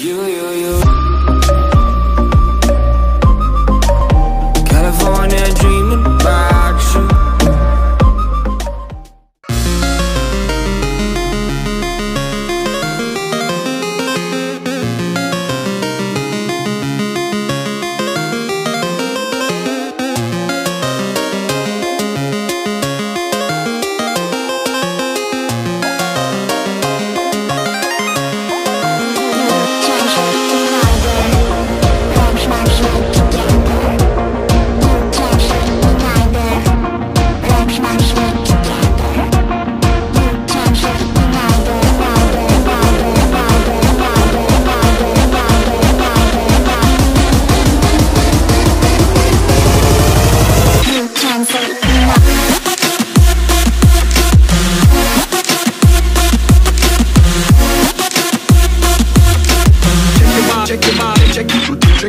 You, you, you.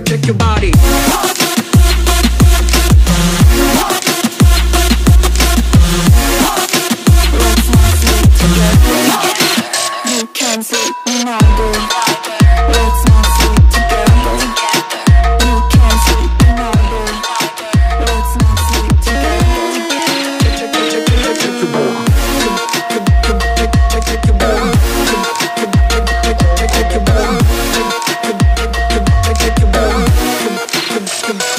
take your body.